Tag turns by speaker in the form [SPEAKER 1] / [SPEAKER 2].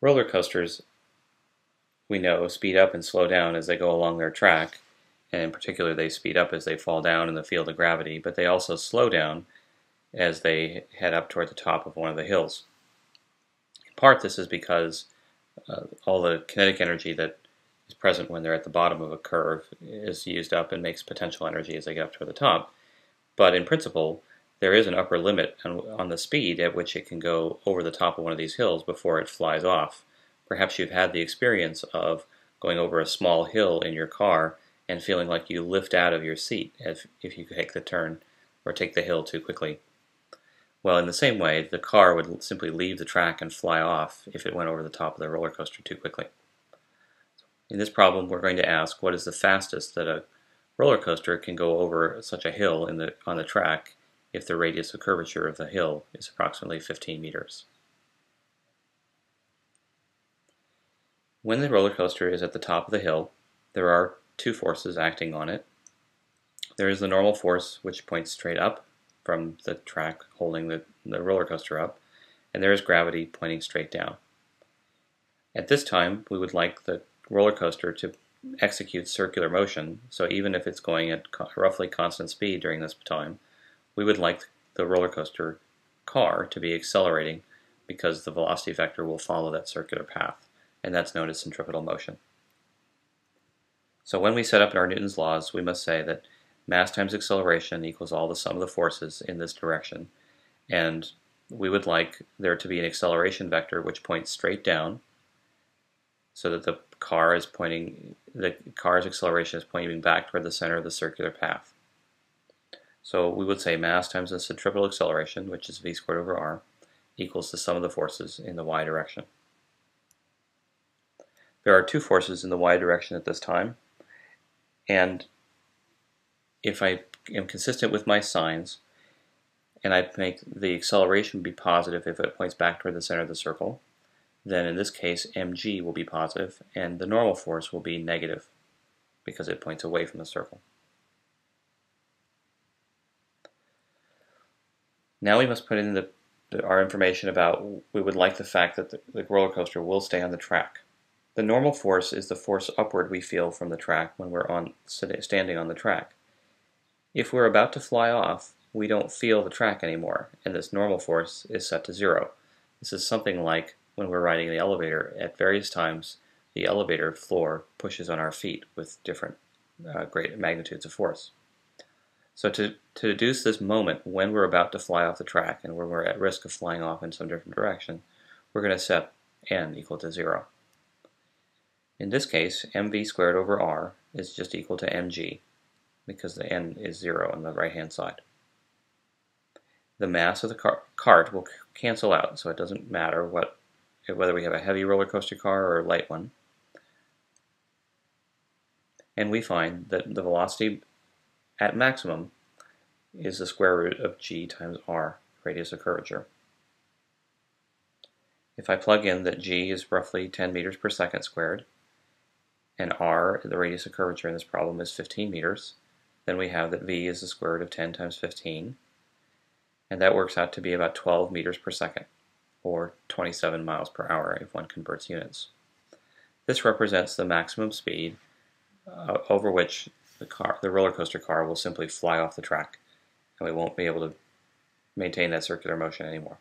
[SPEAKER 1] Roller coasters, we know, speed up and slow down as they go along their track, and in particular they speed up as they fall down in the field of gravity, but they also slow down as they head up toward the top of one of the hills. In part, this is because uh, all the kinetic energy that is present when they're at the bottom of a curve is used up and makes potential energy as they get up toward the top. But in principle, there is an upper limit on, on the speed at which it can go over the top of one of these hills before it flies off. Perhaps you've had the experience of going over a small hill in your car and feeling like you lift out of your seat if, if you take the turn or take the hill too quickly. Well, in the same way, the car would simply leave the track and fly off if it went over the top of the roller coaster too quickly. In this problem, we're going to ask what is the fastest that a roller coaster can go over such a hill the, on the track if the radius of curvature of the hill is approximately 15 meters. When the roller coaster is at the top of the hill, there are two forces acting on it. There is the normal force, which points straight up from the track holding the, the roller coaster up, and there is gravity pointing straight down. At this time, we would like the roller coaster to execute circular motion, so even if it's going at roughly constant speed during this time, we would like the roller coaster car to be accelerating because the velocity vector will follow that circular path, and that's known as centripetal motion. So when we set up our Newton's laws, we must say that mass times acceleration equals all the sum of the forces in this direction, and we would like there to be an acceleration vector which points straight down so that the car is pointing, the car's acceleration is pointing back toward the center of the circular path. So we would say mass times the centripetal acceleration, which is v squared over r, equals the sum of the forces in the y direction. There are two forces in the y direction at this time, and if I am consistent with my signs, and I make the acceleration be positive if it points back toward the center of the circle, then in this case mg will be positive and the normal force will be negative because it points away from the circle. Now we must put in the, our information about we would like the fact that the, the roller coaster will stay on the track. The normal force is the force upward we feel from the track when we're on standing on the track. If we're about to fly off, we don't feel the track anymore, and this normal force is set to zero. This is something like when we're riding the elevator. At various times, the elevator floor pushes on our feet with different uh, great magnitudes of force. So to, to deduce this moment when we're about to fly off the track and when we're at risk of flying off in some different direction, we're going to set n equal to 0. In this case, mv squared over r is just equal to mg because the n is 0 on the right hand side. The mass of the car cart will cancel out, so it doesn't matter what whether we have a heavy roller coaster car or a light one. And we find that the velocity at maximum is the square root of g times r, radius of curvature. If I plug in that g is roughly 10 meters per second squared, and r, the radius of curvature in this problem, is 15 meters, then we have that v is the square root of 10 times 15, and that works out to be about 12 meters per second, or 27 miles per hour if one converts units. This represents the maximum speed uh, over which the car, the roller coaster car will simply fly off the track, and we won't be able to maintain that circular motion anymore.